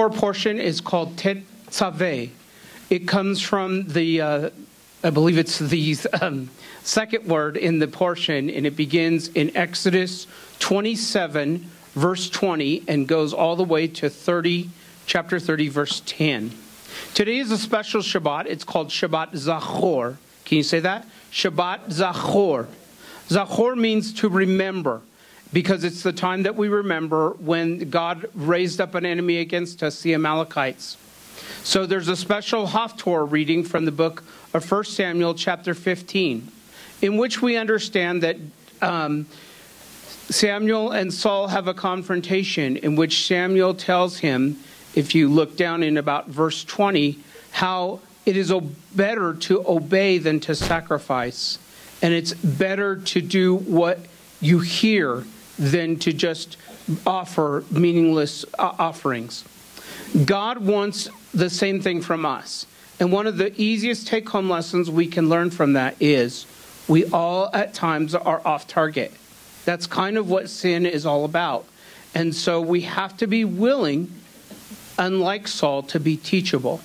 Our portion is called Tetsaveh. It comes from the, uh, I believe it's the um, second word in the portion, and it begins in Exodus 27, verse 20, and goes all the way to 30, chapter 30, verse 10. Today is a special Shabbat. It's called Shabbat Zachor. Can you say that? Shabbat Zachor. Zachor means to remember because it's the time that we remember when God raised up an enemy against us, the Amalekites. So there's a special Haftorah reading from the book of 1 Samuel, chapter 15, in which we understand that um, Samuel and Saul have a confrontation in which Samuel tells him, if you look down in about verse 20, how it is better to obey than to sacrifice. And it's better to do what you hear than to just offer meaningless uh, offerings. God wants the same thing from us. And one of the easiest take home lessons we can learn from that is we all at times are off target. That's kind of what sin is all about. And so we have to be willing, unlike Saul, to be teachable.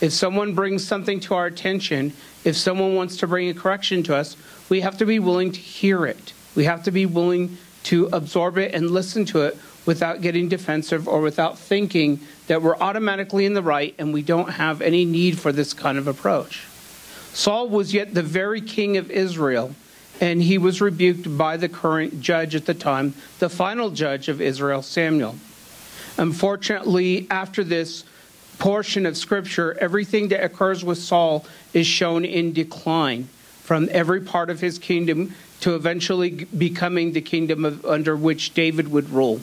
If someone brings something to our attention, if someone wants to bring a correction to us, we have to be willing to hear it. We have to be willing to absorb it and listen to it without getting defensive or without thinking that we're automatically in the right and we don't have any need for this kind of approach. Saul was yet the very king of Israel, and he was rebuked by the current judge at the time, the final judge of Israel, Samuel. Unfortunately, after this portion of scripture, everything that occurs with Saul is shown in decline from every part of his kingdom to eventually becoming the kingdom of, under which David would rule.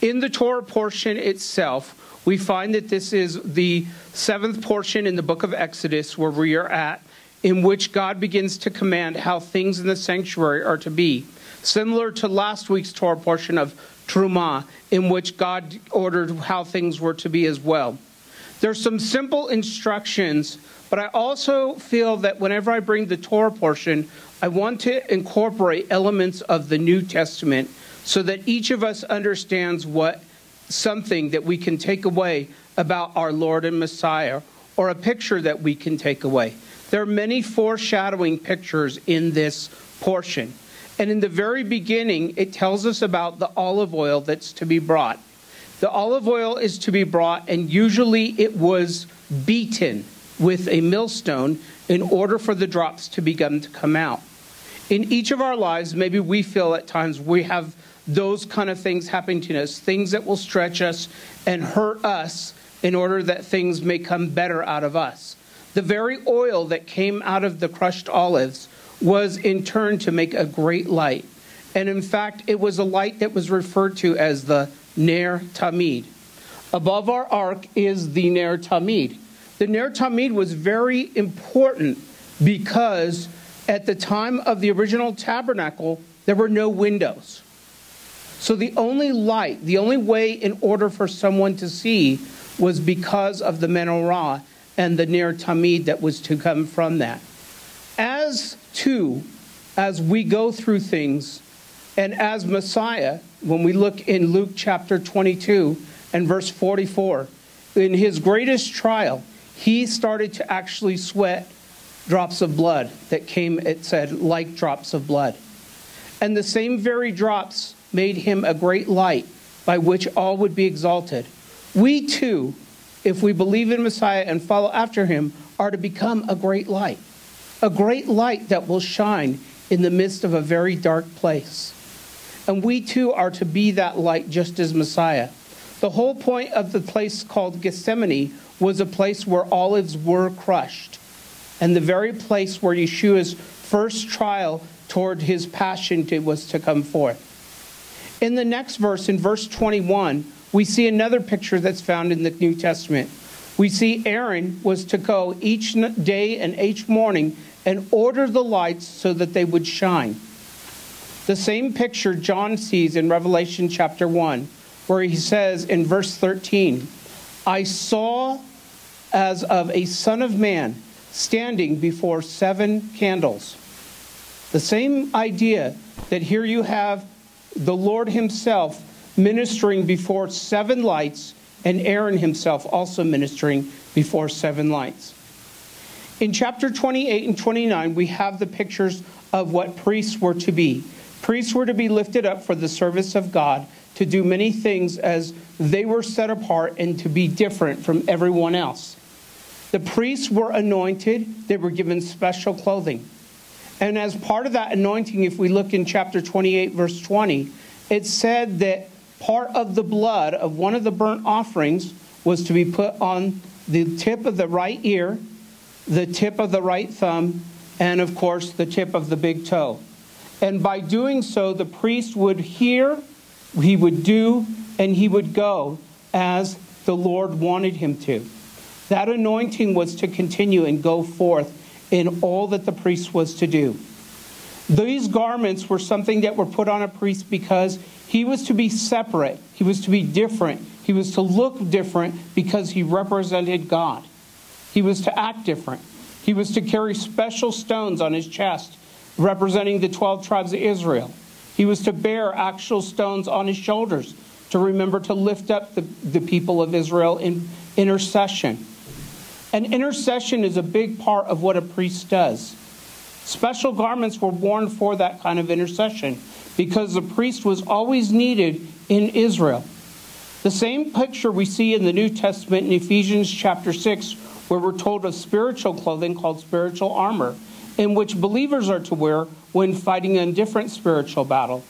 In the Torah portion itself, we find that this is the seventh portion in the book of Exodus where we are at, in which God begins to command how things in the sanctuary are to be. Similar to last week's Torah portion of Truma, in which God ordered how things were to be as well. There's some simple instructions, but I also feel that whenever I bring the Torah portion, I want to incorporate elements of the New Testament so that each of us understands what something that we can take away about our Lord and Messiah or a picture that we can take away. There are many foreshadowing pictures in this portion. And in the very beginning, it tells us about the olive oil that's to be brought. The olive oil is to be brought, and usually it was beaten with a millstone in order for the drops to begin to come out in each of our lives, maybe we feel at times we have those kind of things happening to us, things that will stretch us and hurt us in order that things may come better out of us. The very oil that came out of the crushed olives was in turn to make a great light. And in fact, it was a light that was referred to as the Ner Tamid. Above our ark is the Ner Tamid. The Ner Tamid was very important because at the time of the original tabernacle, there were no windows. So the only light, the only way in order for someone to see was because of the menorah and the Ner Tamid that was to come from that. As to, as we go through things, and as Messiah, when we look in Luke chapter 22 and verse 44, in his greatest trial, he started to actually sweat drops of blood that came, it said, like drops of blood. And the same very drops made him a great light by which all would be exalted. We too, if we believe in Messiah and follow after him, are to become a great light, a great light that will shine in the midst of a very dark place. And we too are to be that light just as Messiah. The whole point of the place called Gethsemane was a place where olives were crushed and the very place where Yeshua's first trial toward his passion was to come forth. In the next verse, in verse 21, we see another picture that's found in the New Testament. We see Aaron was to go each day and each morning and order the lights so that they would shine. The same picture John sees in Revelation chapter 1, where he says in verse 13, I saw as of a son of man standing before seven candles. The same idea that here you have the Lord Himself ministering before seven lights and Aaron himself also ministering before seven lights. In chapter 28 and 29, we have the pictures of what priests were to be. Priests were to be lifted up for the service of God, to do many things as they were set apart and to be different from everyone else. The priests were anointed, they were given special clothing. And as part of that anointing, if we look in chapter 28, verse 20, it said that part of the blood of one of the burnt offerings was to be put on the tip of the right ear, the tip of the right thumb, and of course, the tip of the big toe. And by doing so, the priest would hear, he would do, and he would go as the Lord wanted him to. That anointing was to continue and go forth in all that the priest was to do. These garments were something that were put on a priest because he was to be separate, he was to be different, he was to look different because he represented God. He was to act different. He was to carry special stones on his chest representing the 12 tribes of Israel. He was to bear actual stones on his shoulders to remember to lift up the, the people of Israel in intercession. And intercession is a big part of what a priest does. Special garments were worn for that kind of intercession because the priest was always needed in Israel. The same picture we see in the New Testament in Ephesians chapter 6, where we're told of spiritual clothing called spiritual armor, in which believers are to wear when fighting a different spiritual battle.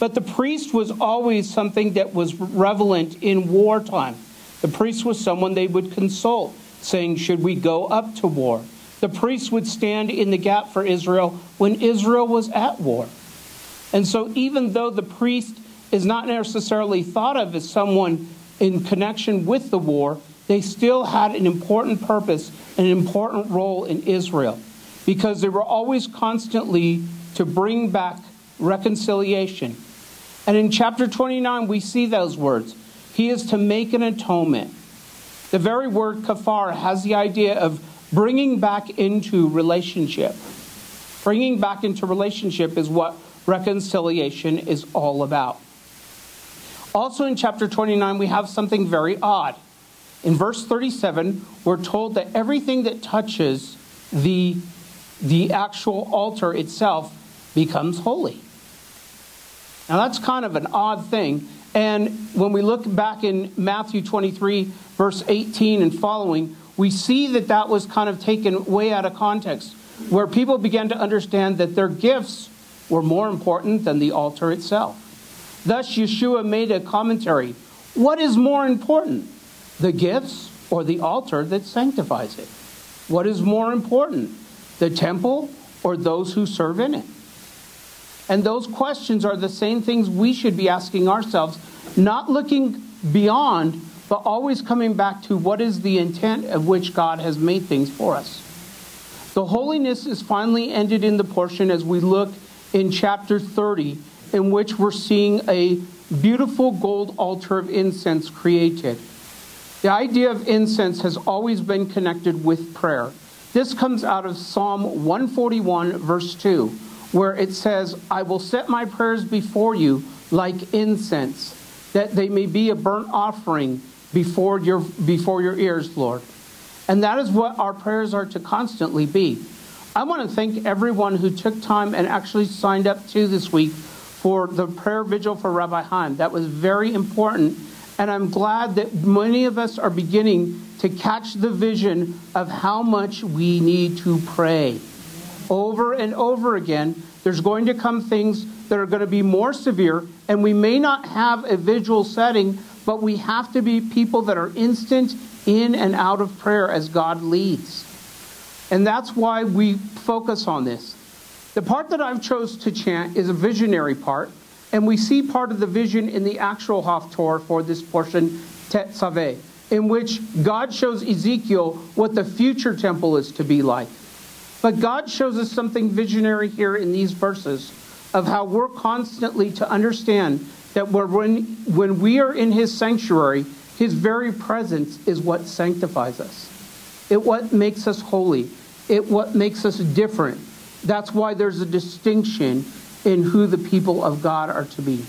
But the priest was always something that was relevant in wartime. The priest was someone they would consult, saying, Should we go up to war? The priest would stand in the gap for Israel when Israel was at war. And so, even though the priest is not necessarily thought of as someone in connection with the war, they still had an important purpose and an important role in Israel because they were always constantly to bring back reconciliation. And in chapter 29, we see those words. He is to make an atonement. The very word kafar has the idea of bringing back into relationship. Bringing back into relationship is what reconciliation is all about. Also in chapter 29, we have something very odd. In verse 37, we're told that everything that touches the, the actual altar itself becomes holy. Now, that's kind of an odd thing. And when we look back in Matthew 23, verse 18 and following, we see that that was kind of taken way out of context, where people began to understand that their gifts were more important than the altar itself. Thus, Yeshua made a commentary. What is more important, the gifts or the altar that sanctifies it? What is more important, the temple or those who serve in it? And those questions are the same things we should be asking ourselves, not looking beyond, but always coming back to what is the intent of which God has made things for us. The holiness is finally ended in the portion as we look in chapter 30, in which we're seeing a beautiful gold altar of incense created. The idea of incense has always been connected with prayer. This comes out of Psalm 141, verse 2, where it says, I will set my prayers before you like incense, that they may be a burnt offering before your, before your ears, Lord. And that is what our prayers are to constantly be. I want to thank everyone who took time and actually signed up to this week for the prayer vigil for Rabbi Haim. That was very important. And I'm glad that many of us are beginning to catch the vision of how much we need to pray. Over and over again, there's going to come things that are going to be more severe, and we may not have a visual setting, but we have to be people that are instant in and out of prayer as God leads. And that's why we focus on this. The part that I've chose to chant is a visionary part, and we see part of the vision in the actual Haftorah for this portion, Tetsaveh, in which God shows Ezekiel what the future temple is to be like. But God shows us something visionary here in these verses of how we're constantly to understand that when, when we are in his sanctuary, his very presence is what sanctifies us. It what makes us holy it what makes us different. That's why there's a distinction in who the people of God are to be.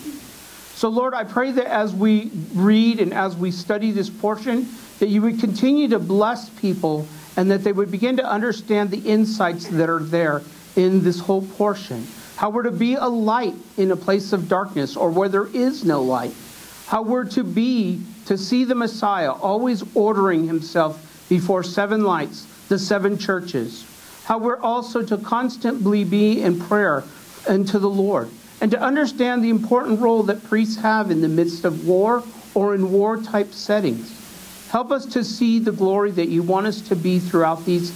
So, Lord, I pray that as we read and as we study this portion, that you would continue to bless people and that they would begin to understand the insights that are there in this whole portion. How we're to be a light in a place of darkness or where there is no light. How we're to be, to see the Messiah always ordering himself before seven lights, the seven churches. How we're also to constantly be in prayer and to the Lord. And to understand the important role that priests have in the midst of war or in war type settings. Help us to see the glory that you want us to be throughout these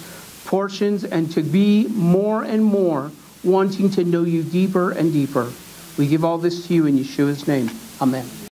portions and to be more and more wanting to know you deeper and deeper. We give all this to you in Yeshua's name. Amen.